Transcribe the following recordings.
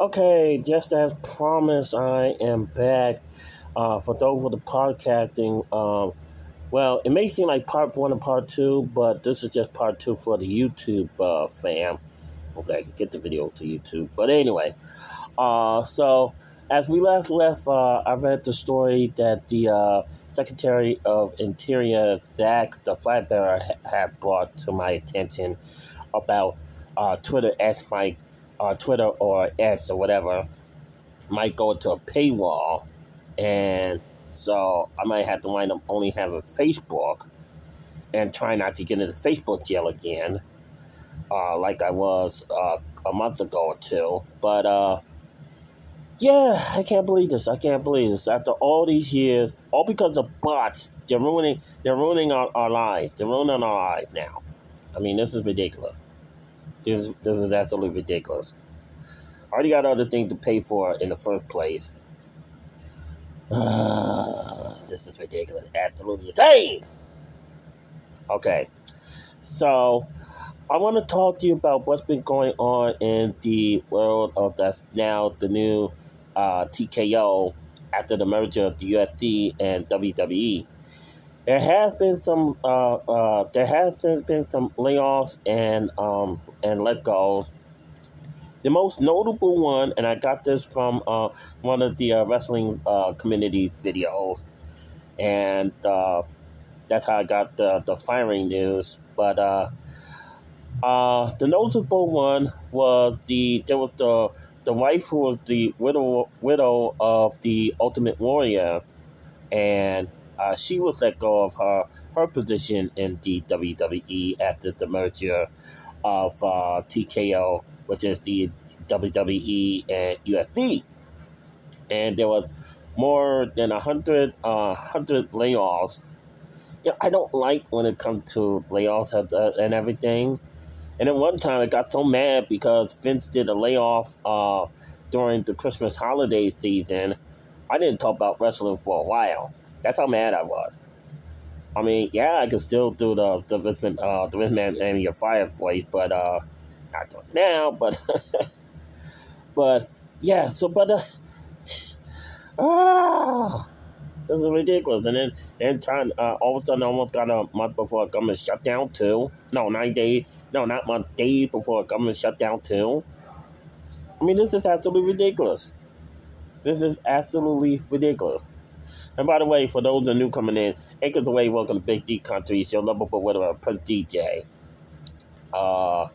Okay, just as promised, I am back. Uh, for those with the podcasting, um, well, it may seem like part one and part two, but this is just part two for the YouTube uh, fam. Hopefully, I can get the video to YouTube. But anyway, uh, so as we last left, uh, I read the story that the uh, Secretary of Interior, Zach, the flag bearer, ha- had brought to my attention about uh, Twitter as might, uh, Twitter or X or whatever, might go into a paywall, and so I might have to wind up only having Facebook, and try not to get into Facebook jail again, uh, like I was uh, a month ago or two. But uh, yeah, I can't believe this. I can't believe this. After all these years, all because of bots, they're ruining, they're ruining our, our lives. They're ruining our lives now. I mean, this is ridiculous. This, this is absolutely ridiculous. I already got other things to pay for in the first place. this is ridiculous. Absolutely insane. Okay. So, I want to talk to you about what's been going on in the world of that's now the new uh, TKO after the merger of the UFC and WWE. There has been some uh, uh, there has been some layoffs and um, and let goes. The most notable one, and I got this from uh, one of the uh, wrestling uh, community videos, and uh, that's how I got the, the firing news. But the notable one was the there was the the wife who was the widow widow of the Ultimate Warrior, and uh, she was let go of her her position in the WWE after the merger of uh, TKO, which is the WWE and UFC, and there was more than a hundred uh, hundred layoffs. You know, I don't like when it comes to layoffs and everything. And at one time I got so mad because Vince did a layoff uh, during the Christmas holiday season. I didn't talk about wrestling for a while. That's how mad I was. I mean, yeah, I can still do the the Vince uh, the and your fire voice, but uh, not doing now. But but yeah, so but uh, ah, this is ridiculous. And then then time uh, all of a sudden, I almost got a month before government shutdown too. No, nine days. No, not month, days before government shutdown too. I mean, this is absolutely ridiculous. This is absolutely ridiculous. And by the way, for those that are new coming in, Anchors Away, welcome to Big D Country. It's your lovable whatever Prince DJ. Uh,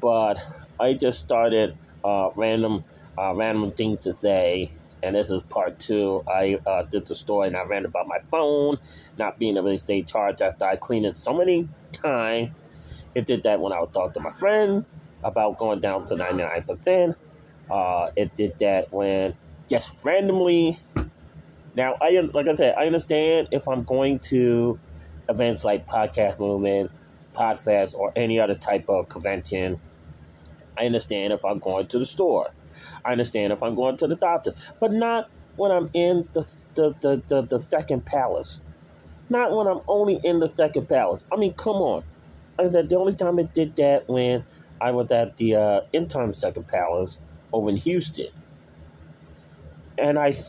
but I just started uh, random uh, random things to say, and this is part two. I uh, did the story and I ran about my phone not being able to stay charged after I cleaned it so many times. It did that when I was talking to my friend about going down to 99%. Uh, it did that when just randomly. Now, I like I said, I understand if I'm going to events like Podcast Movement, Podfest, or any other type of convention. I understand if I'm going to the store. I understand if I'm going to the doctor, but not when I'm in the the, the, the, the second palace. Not when I'm only in the second palace. I mean, come on. I mean, the only time it did that when I was at the uh, intern second palace over in Houston. And I